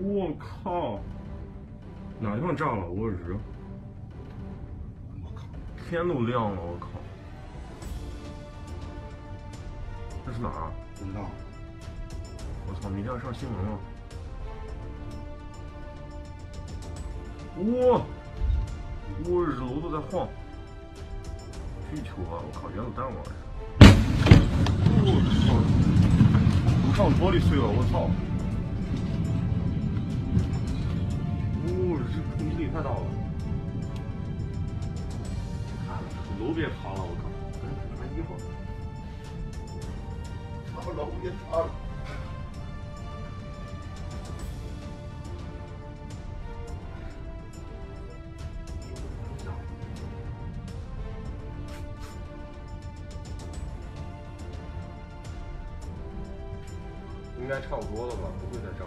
我靠！哪地方炸了？我日！我靠！天都亮了，我靠！这是哪儿？不知道。我操！明天要上新闻了。哇！我日，楼都在晃。巨球啊！我靠，原子弹玩意我操！楼上玻璃碎了，我操！这冲击力太大了。楼别塌了，我靠！赶紧穿衣服。操，楼别塌了。应该差不多了吧，不会再涨？